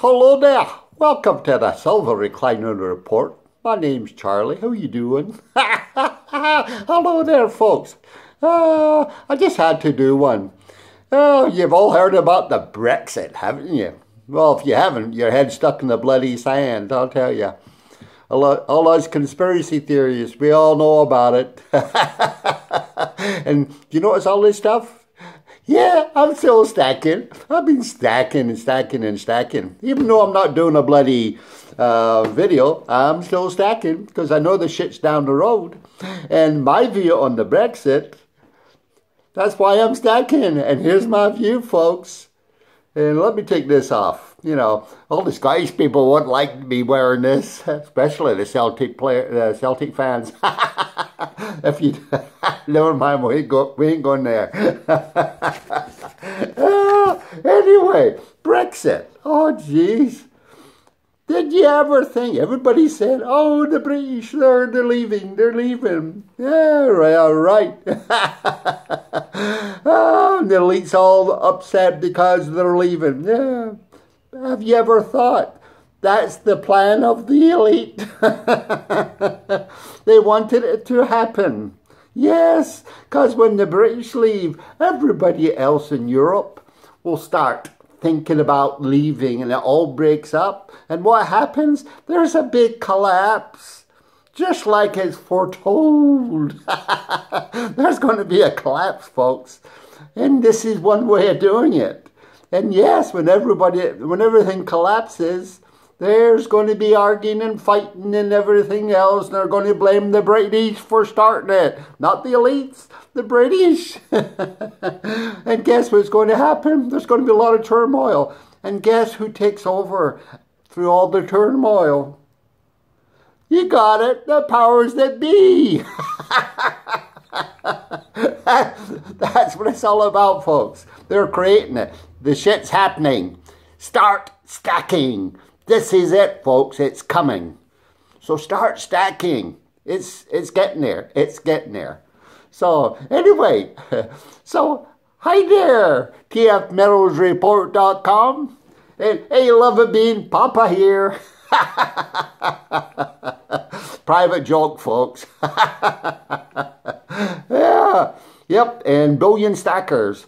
Hello there. Welcome to the Silver Recliner Report. My name's Charlie. How you doing? Hello there, folks. Uh, I just had to do one. Oh, you've all heard about the Brexit, haven't you? Well, if you haven't, your head's stuck in the bloody sand, I'll tell you. All those conspiracy theories, we all know about it. and do you notice all this stuff? Yeah, I'm still stacking. I've been stacking and stacking and stacking. Even though I'm not doing a bloody uh, video, I'm still stacking because I know the shit's down the road. And my view on the Brexit, that's why I'm stacking. And here's my view, folks. And let me take this off. You know, all the Scottish people won't like me wearing this, especially the Celtic player, uh, Celtic fans. if you never mind, we ain't, go, we ain't going there. uh, anyway, Brexit. Oh, jeez. Did you ever think? Everybody said, "Oh, the British, they're they're leaving, they're leaving." Yeah, right, all right. oh, the elites all upset because they're leaving. Yeah. Have you ever thought that's the plan of the elite? they wanted it to happen. Yes, because when the British leave, everybody else in Europe will start thinking about leaving and it all breaks up. And what happens? There's a big collapse. Just like it's foretold. There's going to be a collapse, folks. And this is one way of doing it. And yes, when everybody, when everything collapses, there's going to be arguing and fighting and everything else, and they're going to blame the British for starting it. Not the elites, the British. and guess what's going to happen? There's going to be a lot of turmoil. And guess who takes over through all the turmoil? You got it, the powers that be. That's what it's all about, folks. They're creating it. The shit's happening. Start stacking. This is it, folks. It's coming. So start stacking. It's it's getting there. It's getting there. So anyway, so hi there, tfmetalsreport.com. And hey, love it being Papa here. Private joke, folks. yeah. Yep. And Bullion Stackers.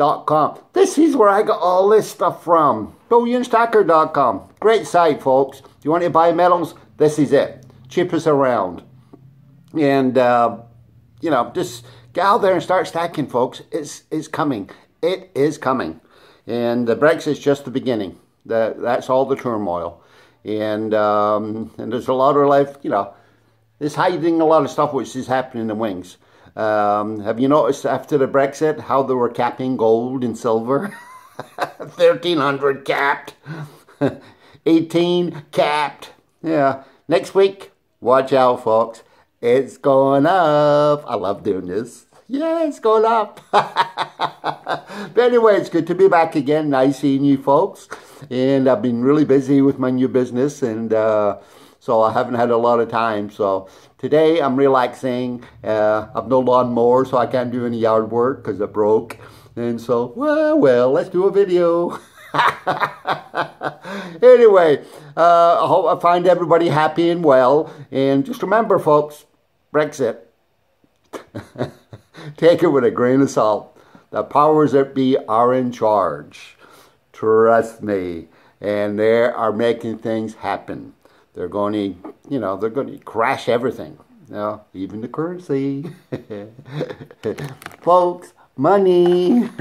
BullionStacker.com. This is where I got all this stuff from. BullionStacker.com. Great site, folks. You want to buy metals, this is it. Cheapest around. And, uh, you know, just get out there and start stacking, folks. It's, it's coming. It is coming. And the Brexit's just the beginning. The, that's all the turmoil. And, um, and there's a lot of life, you know, it's hiding a lot of stuff which is happening in the wings. Um, have you noticed after the Brexit how they were capping gold and silver? 1300 capped, 18 capped. Yeah, next week, watch out, folks. It's going up. I love doing this. Yeah, it's going up. but anyway, it's good to be back again. Nice seeing you folks. And I've been really busy with my new business and uh, so I haven't had a lot of time. So today I'm relaxing. Uh, I've no lawnmower, so I can't do any yard work because it broke. And so, well, well, let's do a video. anyway, uh, I hope I find everybody happy and well. And just remember, folks, Brexit. Take it with a grain of salt. The powers that be are in charge. Trust me. And they are making things happen. They're going to, you know, they're going to crash everything. You know, even the currency. Folks, money.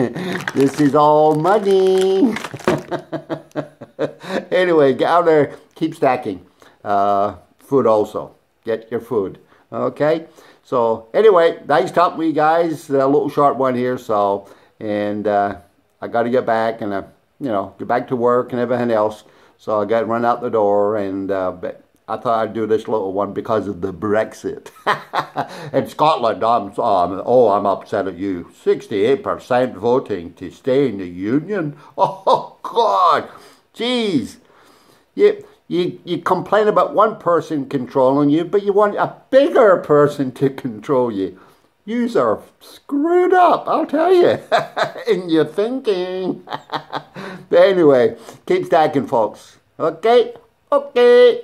this is all money. anyway, get out there, keep stacking. Uh, food also. Get your food. Okay? So, anyway, nice talking with you guys. A little short one here, so, and uh, I got to get back and, uh, you know, get back to work and everything else. So I got run out the door, and uh, I thought I'd do this little one because of the Brexit. in Scotland, I'm um, oh, I'm upset at you. 68% voting to stay in the Union. Oh God, jeez. You, you, you complain about one person controlling you, but you want a bigger person to control you. Yous are screwed up, I'll tell you, in your thinking. but anyway, keep stacking, folks. Okay? Okay.